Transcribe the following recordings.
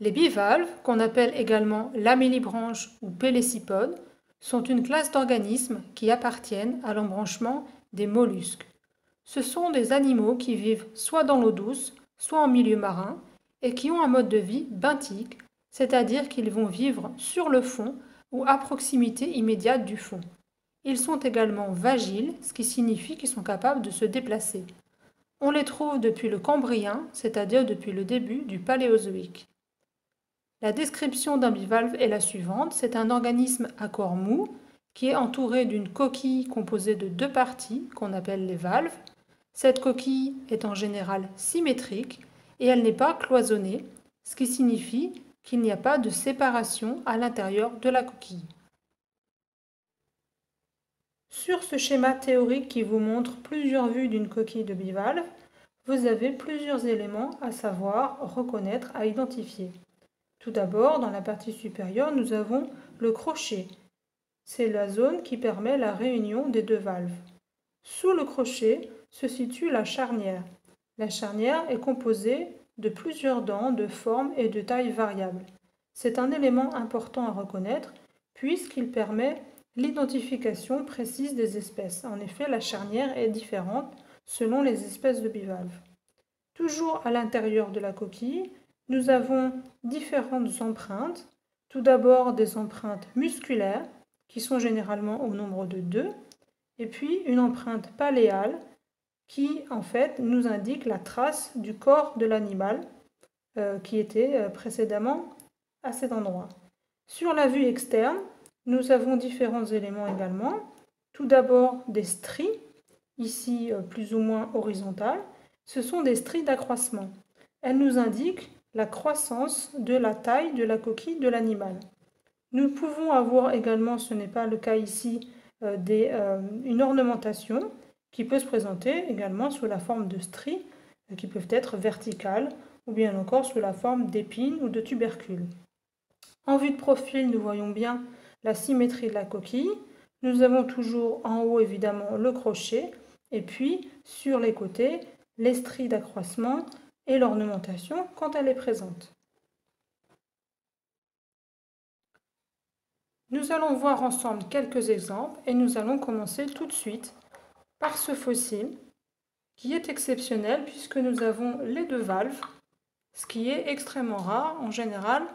Les bivalves, qu'on appelle également lamellibranches ou pélécipodes, sont une classe d'organismes qui appartiennent à l'embranchement des mollusques. Ce sont des animaux qui vivent soit dans l'eau douce, soit en milieu marin, et qui ont un mode de vie benthique, c'est-à-dire qu'ils vont vivre sur le fond ou à proximité immédiate du fond. Ils sont également vagiles, ce qui signifie qu'ils sont capables de se déplacer. On les trouve depuis le Cambrien, c'est-à-dire depuis le début du Paléozoïque. La description d'un bivalve est la suivante. C'est un organisme à corps mou qui est entouré d'une coquille composée de deux parties qu'on appelle les valves. Cette coquille est en général symétrique et elle n'est pas cloisonnée, ce qui signifie qu'il n'y a pas de séparation à l'intérieur de la coquille. Sur ce schéma théorique qui vous montre plusieurs vues d'une coquille de bivalve, vous avez plusieurs éléments à savoir, reconnaître, à identifier. Tout d'abord, dans la partie supérieure, nous avons le crochet. C'est la zone qui permet la réunion des deux valves. Sous le crochet se situe la charnière. La charnière est composée de plusieurs dents de forme et de taille variables. C'est un élément important à reconnaître puisqu'il permet l'identification précise des espèces. En effet, la charnière est différente selon les espèces de bivalves. Toujours à l'intérieur de la coquille, nous avons différentes empreintes. Tout d'abord des empreintes musculaires qui sont généralement au nombre de deux, et puis une empreinte paléale qui en fait nous indique la trace du corps de l'animal euh, qui était euh, précédemment à cet endroit. Sur la vue externe, nous avons différents éléments également. Tout d'abord des stries, ici euh, plus ou moins horizontales. Ce sont des stries d'accroissement. Elles nous indiquent la croissance de la taille de la coquille de l'animal. Nous pouvons avoir également, ce n'est pas le cas ici, une ornementation qui peut se présenter également sous la forme de stries euh, qui peuvent être verticales ou bien encore sous la forme d'épines ou de tubercules. En vue de profil, nous voyons bien la symétrie de la coquille. Nous avons toujours en haut évidemment le crochet et puis sur les côtés les stries d'accroissement et l'ornementation quand elle est présente. Nous allons voir ensemble quelques exemples et nous allons commencer tout de suite par ce fossile qui est exceptionnel puisque nous avons les deux valves, ce qui est extrêmement rare. En général,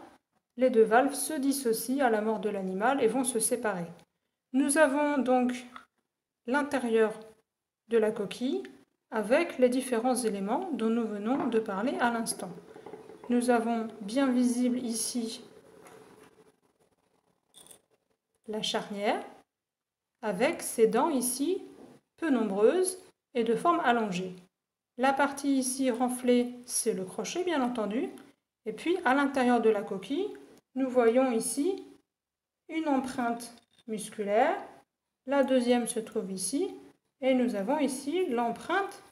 les deux valves se dissocient à la mort de l'animal et vont se séparer. Nous avons donc l'intérieur de la coquille avec les différents éléments dont nous venons de parler à l'instant. Nous avons bien visible ici la charnière avec ses dents ici peu nombreuses et de forme allongée. La partie ici renflée, c'est le crochet bien entendu. Et puis à l'intérieur de la coquille, nous voyons ici une empreinte musculaire. La deuxième se trouve ici. Et nous avons ici l'empreinte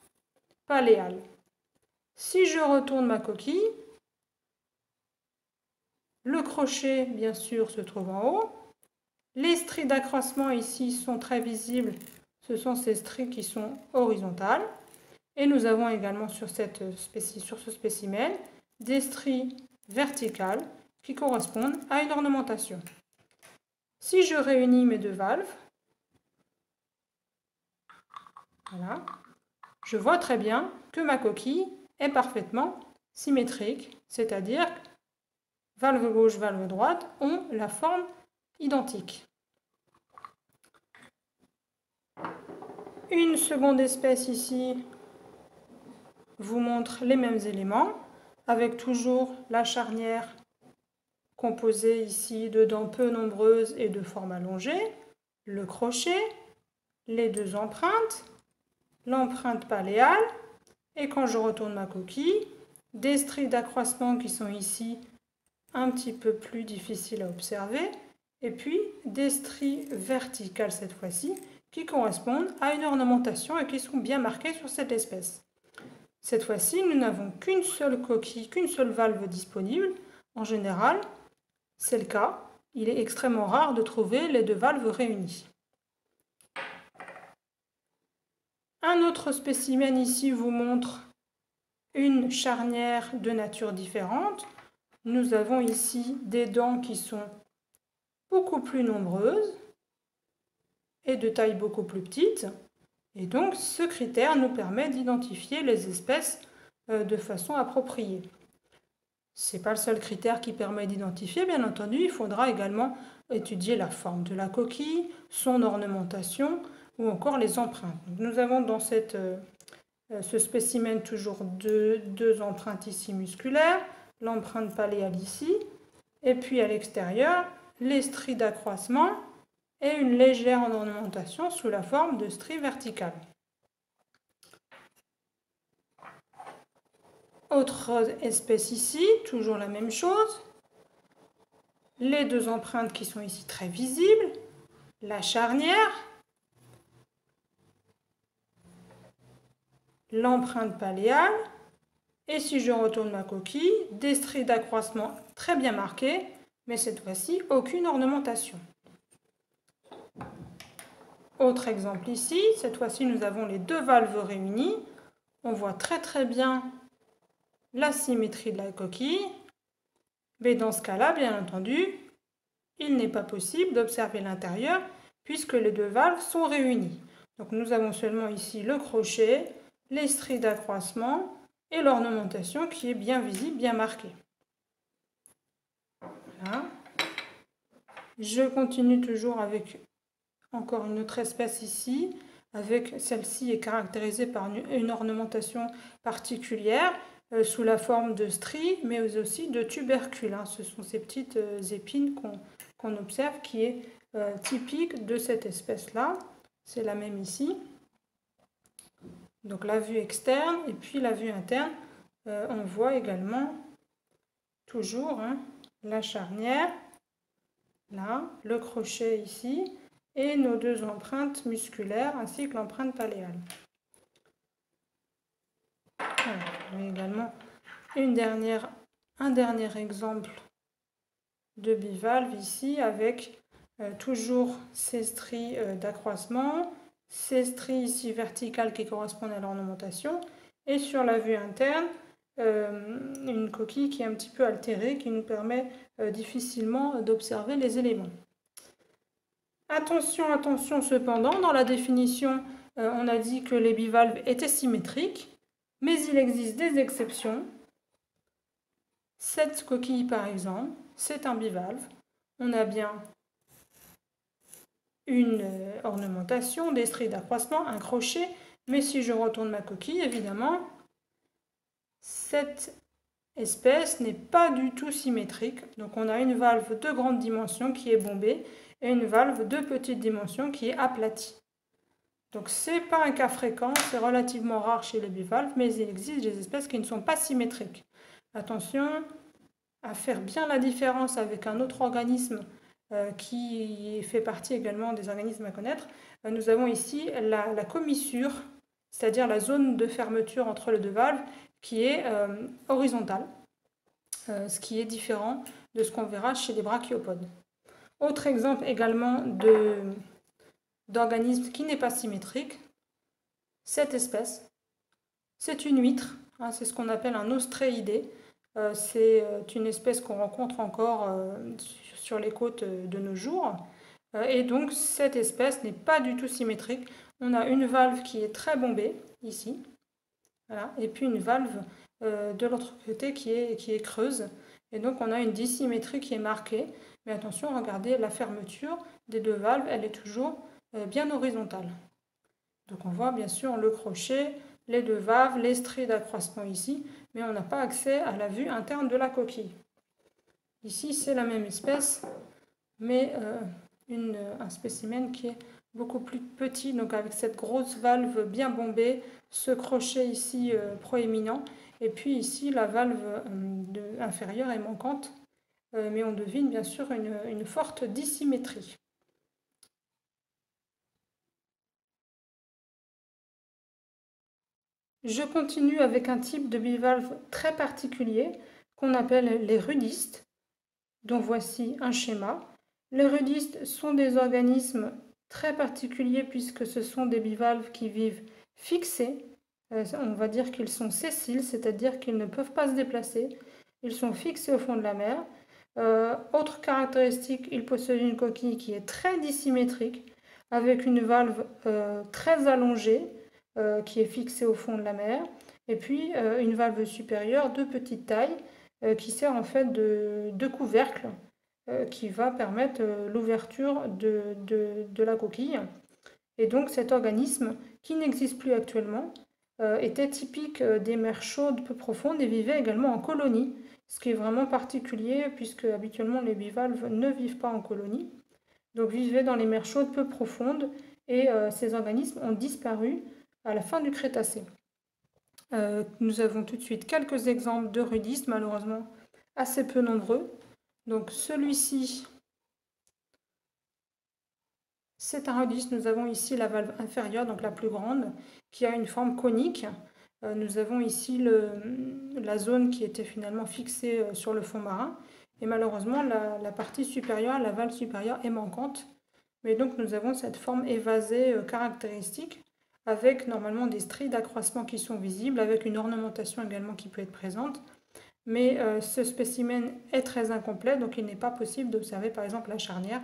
paléale. Si je retourne ma coquille, le crochet, bien sûr, se trouve en haut. Les stries d'accroissement ici sont très visibles ce sont ces stries qui sont horizontales. Et nous avons également sur, sur ce spécimen des stries verticales qui correspondent à une ornementation. Si je réunis mes deux valves, voilà, je vois très bien que ma coquille est parfaitement symétrique, c'est-à-dire valve gauche, valve droite ont la forme identique. Une seconde espèce ici vous montre les mêmes éléments, avec toujours la charnière composée ici de dents peu nombreuses et de forme allongée, le crochet, les deux empreintes, l'empreinte paléale, et quand je retourne ma coquille, des stries d'accroissement qui sont ici un petit peu plus difficiles à observer, et puis des stries verticales cette fois-ci, qui correspondent à une ornementation et qui sont bien marquées sur cette espèce. Cette fois-ci, nous n'avons qu'une seule coquille, qu'une seule valve disponible. En général, c'est le cas. Il est extrêmement rare de trouver les deux valves réunies. Un autre spécimen ici vous montre une charnière de nature différente. nous avons ici des dents qui sont beaucoup plus nombreuses et de taille beaucoup plus petite. Et donc ce critère nous permet d'identifier les espèces euh, de façon appropriée. Ce n'est pas le seul critère qui permet d'identifier, bien entendu, il faudra également étudier la forme de la coquille, son ornementation ou encore les empreintes. Nous avons dans euh, euh, ce spécimen toujours deux, deux empreintes ici musculaires, l'empreinte paléale ici, et puis à l'extérieur, les stries d'accroissement et une légère ornementation sous la forme de stries verticales. Autre espèce ici, toujours la même chose. Les deux empreintes qui sont ici très visibles, la charnière, l'empreinte paléale, et si je retourne ma coquille, des stries d'accroissement très bien marquées, mais cette fois-ci, aucune ornementation. Autre exemple ici, cette fois-ci nous avons les deux valves réunies. On voit très très bien la symétrie de la coquille. Mais dans ce cas-là, bien entendu, il n'est pas possible d'observer l'intérieur puisque les deux valves sont réunies. Donc nous avons seulement ici le crochet, les stries d'accroissement et l'ornementation qui est bien visible, bien marquée. Je continue toujours avec encore une autre espèce ici, avec celle-ci est caractérisée par une, ornementation particulière euh, sous la forme de stries, mais aussi de tubercules. Hein. Ce sont ces petites euh, épines qu'on observe qui est euh, typique de cette espèce-là. C'est la même ici. Donc la vue externe et puis la vue interne, on voit également toujours hein, la charnière, là, le crochet ici, et nos deux empreintes musculaires ainsi que l'empreinte paléale. également une dernière, un dernier exemple de bivalve ici avec euh, toujours ces stries euh, d'accroissement, ces stries ici verticales qui correspondent à l'ornementation et sur la vue interne euh, une coquille qui est un petit peu altérée qui nous permet difficilement d'observer les éléments. Attention, attention cependant, dans la définition, euh, on a dit que les bivalves étaient symétriques, mais il existe des exceptions. Cette coquille, par exemple, c'est un bivalve. On a bien une euh, ornementation, des stries d'accroissement, un crochet, mais si je retourne ma coquille, évidemment, cette espèce n'est pas du tout symétrique. Donc on a une valve de grande dimension qui est bombée et une valve de petite dimension qui est aplatie. Donc c'est pas un cas fréquent, c'est relativement rare chez les bivalves, mais il existe des espèces qui ne sont pas symétriques. Attention à faire bien la différence avec un autre organisme qui fait partie également des organismes à connaître. Euh, nous avons ici la, commissure, c'est-à-dire la zone de fermeture entre les deux valves qui est euh, horizontale, ce qui est différent de ce qu'on verra chez les brachiopodes. Autre exemple également d'organisme qui n'est pas symétrique, cette espèce, c'est une huître, hein, c'est ce qu'on appelle un ostréidé. Euh, c'est euh, une espèce qu'on rencontre encore euh, sur les côtes de nos jours. et donc cette espèce n'est pas du tout symétrique. On a une valve qui est très bombée ici, et puis une valve de l'autre côté qui est, creuse. Et donc on a une dissymétrie qui est marquée. Mais attention, regardez la fermeture des deux valves, elle est toujours bien horizontale. Donc on voit bien sûr le crochet, les deux valves, les stries d'accroissement ici, mais on n'a pas accès à la vue interne de la coquille. Ici, c'est la même espèce, mais euh, une, un spécimen qui est beaucoup plus petit, donc avec cette grosse valve bien bombée, ce crochet ici euh, proéminent, et puis ici la valve inférieure est manquante, euh, mais on devine bien sûr une, forte dissymétrie. Je continue avec un type de bivalve très particulier qu'on appelle les rudistes, dont voici un schéma. Les rudistes sont des organismes très particuliers puisque ce sont des bivalves qui vivent fixés. Euh, on va dire qu'ils sont sessiles, c'est-à-dire qu'ils ne peuvent pas se déplacer. Ils sont fixés au fond de la mer. autre caractéristique, ils possèdent une coquille qui est très dissymétrique, avec une valve très allongée qui est fixée au fond de la mer, et puis une valve supérieure de petite taille qui sert en fait de couvercle euh, qui va permettre euh, l'ouverture de, de, la coquille. Et donc cet organisme, qui n'existe plus actuellement, euh, était typique des mers chaudes peu profondes et vivait également en colonie, ce qui est vraiment particulier puisque habituellement les bivalves ne vivent pas en colonie. Donc vivaient dans les mers chaudes peu profondes et ces organismes ont disparu à la fin du Crétacé. nous avons tout de suite quelques exemples de rudistes, malheureusement assez peu nombreux. Donc celui-ci, c'est un rudis. Nous avons ici la valve inférieure, donc la plus grande, qui a une forme conique. Euh, nous avons ici la zone qui était finalement fixée euh, sur le fond marin. Et malheureusement, la, partie supérieure, la valve supérieure, est manquante. Mais donc nous avons cette forme évasée euh, caractéristique avec normalement des stries d'accroissement qui sont visibles, avec une ornementation également qui peut être présente mais euh, ce spécimen est très incomplet, donc il n'est pas possible d'observer par exemple la charnière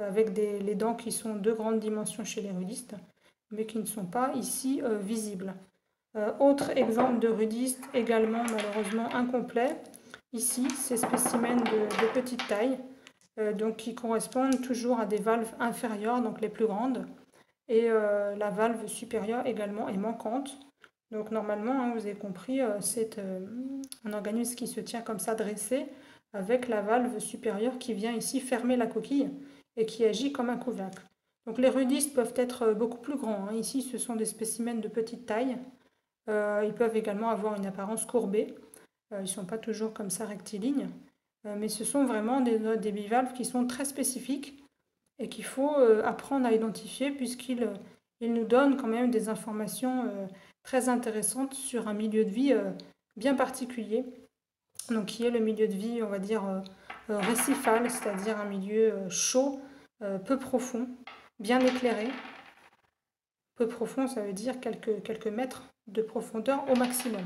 euh, avec les dents qui sont de grandes dimensions chez les rudistes, mais qui ne sont pas ici euh, visibles. autre exemple de rudiste également malheureusement incomplet, ici ces spécimens de, petite taille, donc qui correspondent toujours à des valves inférieures, donc les plus grandes, et la valve supérieure également est manquante. Donc normalement, hein, vous avez compris, euh, c'est euh, un organisme qui se tient comme ça dressé avec la valve supérieure qui vient ici fermer la coquille et qui agit comme un couvercle. Donc les rudistes peuvent être euh, beaucoup plus grands. Hein. Ici, ce sont des spécimens de petite taille. ils peuvent également avoir une apparence courbée. ils ne sont pas toujours comme ça rectilignes. mais ce sont vraiment des, bivalves qui sont très spécifiques et qu'il faut apprendre à identifier puisqu'ils nous donnent quand même des informations très intéressante sur un milieu de vie euh, bien particulier, donc qui est le milieu de vie, on va dire, euh, euh, récifal, c'est-à-dire un milieu chaud, peu profond, bien éclairé. Peu profond, ça veut dire quelques, quelques mètres de profondeur au maximum.